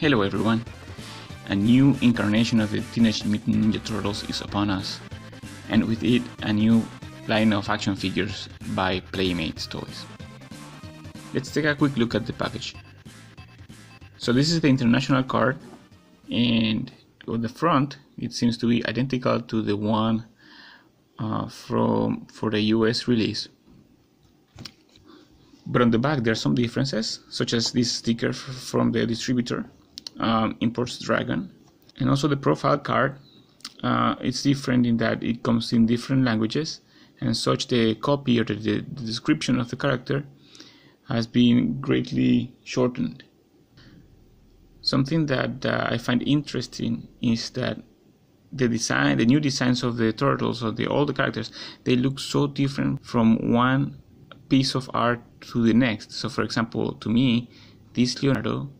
Hello everyone! A new incarnation of the Teenage Mutant Ninja Turtles is upon us, and with it, a new line of action figures by Playmates Toys. Let's take a quick look at the package. So this is the international card, and on the front, it seems to be identical to the one uh, from for the US release. But on the back, there are some differences, such as this sticker from the distributor, um, Imports Dragon, and also the profile card. Uh, it's different in that it comes in different languages, and such the copy or the, the description of the character has been greatly shortened. Something that uh, I find interesting is that the design, the new designs of the turtles or the all the characters, they look so different from one piece of art to the next. So, for example, to me, this Leonardo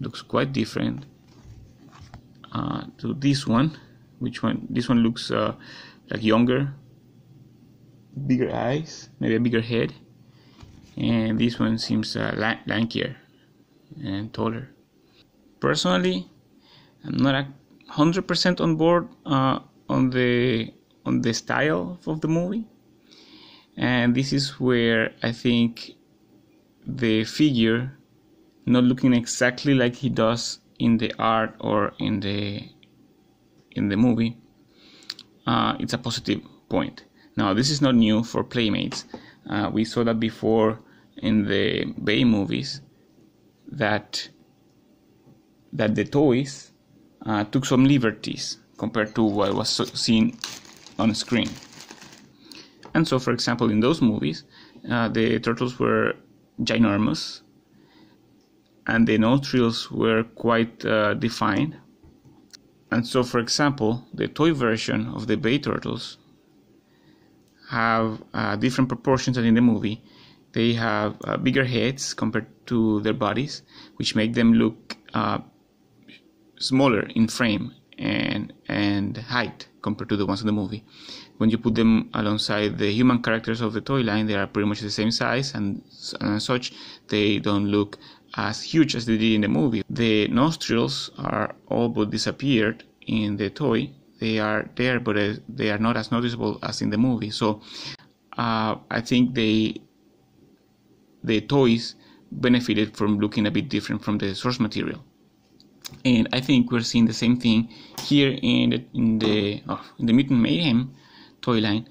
looks quite different uh, to this one. Which one? This one looks uh, like younger, bigger eyes, maybe a bigger head, and this one seems uh, lankier and taller. Personally, I'm not a hundred percent on board uh, on the on the style of the movie, and this is where I think the figure not looking exactly like he does in the art or in the in the movie uh, it's a positive point. Now this is not new for playmates. Uh, we saw that before in the bay movies that that the toys uh, took some liberties compared to what was seen on screen. And so for example in those movies uh, the turtles were ginormous and the nostrils were quite uh, defined. And so, for example, the toy version of the Bay Turtles have uh, different proportions than in the movie. They have uh, bigger heads compared to their bodies, which make them look uh, smaller in frame and and height compared to the ones in the movie. When you put them alongside the human characters of the toy line, they are pretty much the same size, and, and such they don't look as huge as they did in the movie. The nostrils are all but disappeared in the toy. They are there, but uh, they are not as noticeable as in the movie. So uh, I think they the toys benefited from looking a bit different from the source material. And I think we're seeing the same thing here in the in the, oh, in the Mutant Mayhem toy line.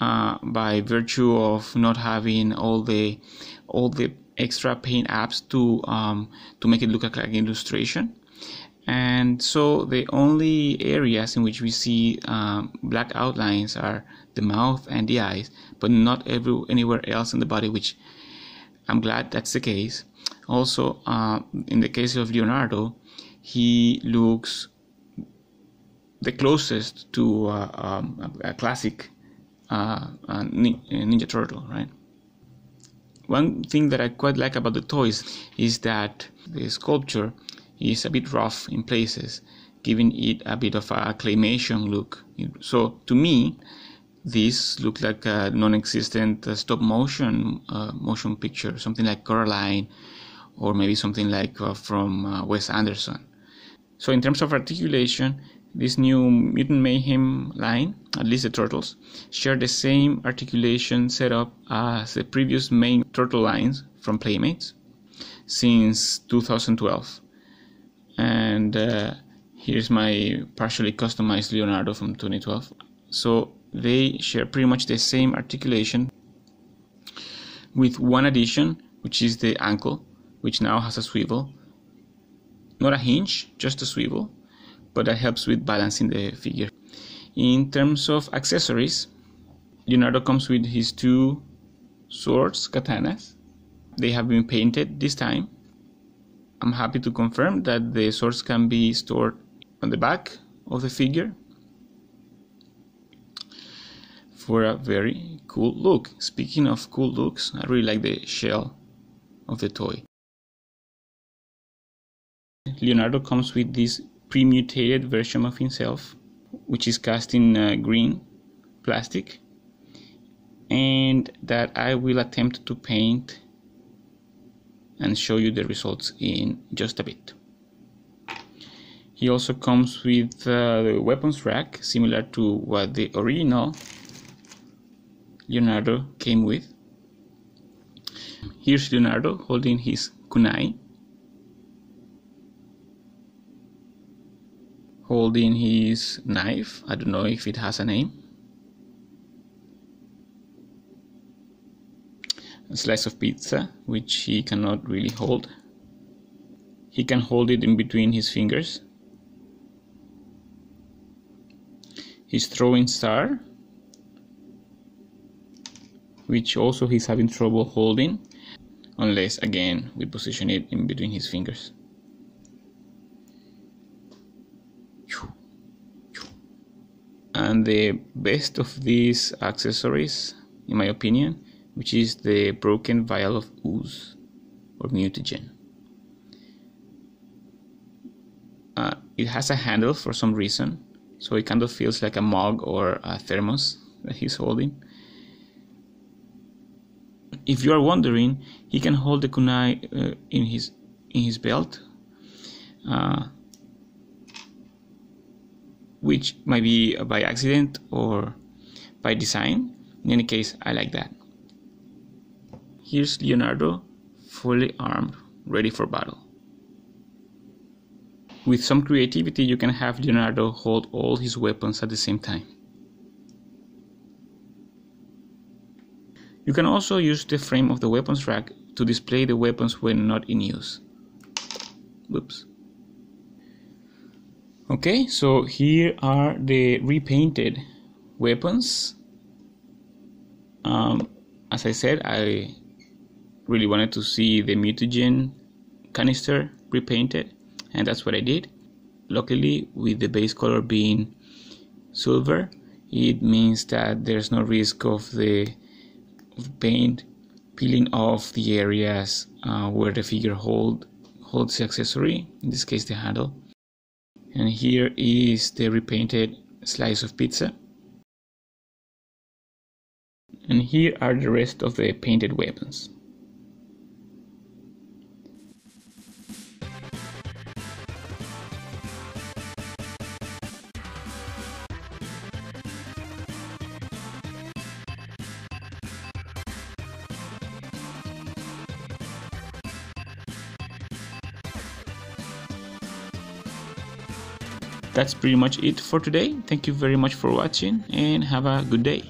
Uh, by virtue of not having all the all the extra paint apps to um, to make it look like an illustration. And so the only areas in which we see um, black outlines are the mouth and the eyes but not every anywhere else in the body which i'm glad that's the case. Also uh, in the case of leonardo he looks the closest to uh, um, a classic uh, ninja turtle right one thing that I quite like about the toys is that the sculpture is a bit rough in places, giving it a bit of a claymation look. So to me, this looked like a non-existent uh, stop motion uh, motion picture, something like Coraline, or maybe something like uh, from uh, Wes Anderson. So in terms of articulation, this new Mutant Mayhem line, at least the turtles, share the same articulation setup as the previous main turtle lines from Playmates since 2012. And uh, here's my partially customized Leonardo from 2012. So they share pretty much the same articulation with one addition, which is the ankle, which now has a swivel. Not a hinge, just a swivel but that helps with balancing the figure. In terms of accessories, Leonardo comes with his two swords, katanas. They have been painted this time. I'm happy to confirm that the swords can be stored on the back of the figure for a very cool look. Speaking of cool looks, I really like the shell of the toy. Leonardo comes with this pre-mutated version of himself, which is cast in uh, green plastic, and that I will attempt to paint and show you the results in just a bit. He also comes with uh, the weapons rack, similar to what the original Leonardo came with. Here's Leonardo holding his kunai, holding his knife. I don't know if it has a name. A slice of pizza, which he cannot really hold. He can hold it in between his fingers. His throwing star, which also he's having trouble holding unless again we position it in between his fingers and the best of these accessories in my opinion which is the broken vial of ooze or mutagen. Uh, it has a handle for some reason so it kind of feels like a mug or a thermos that he's holding. If you are wondering, he can hold the kunai uh, in his in his belt, uh, which might be by accident or by design. In any case, I like that. Here's Leonardo, fully armed, ready for battle. With some creativity, you can have Leonardo hold all his weapons at the same time. You can also use the frame of the weapons rack to display the weapons when not in use. Whoops. Okay, so here are the repainted weapons. Um, as I said, I really wanted to see the mutagen canister repainted, and that's what I did. Luckily, with the base color being silver, it means that there's no risk of the paint peeling off the areas uh, where the figure hold holds the accessory in this case the handle and here is the repainted slice of pizza. And here are the rest of the painted weapons that's pretty much it for today. Thank you very much for watching and have a good day